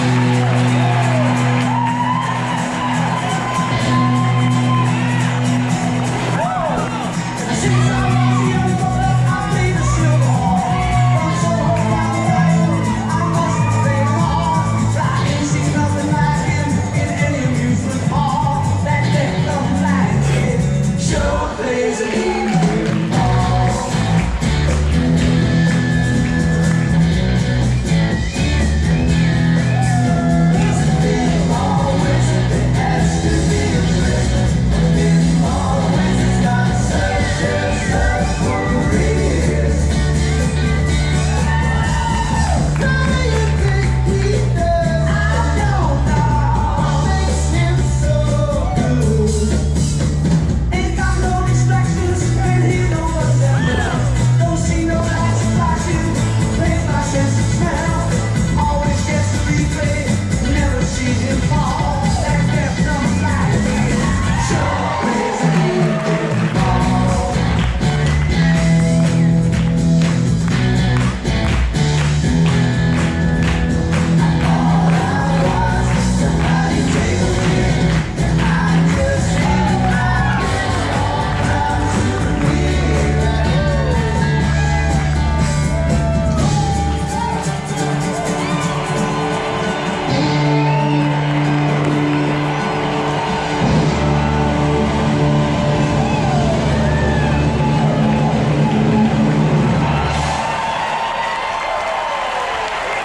Yeah.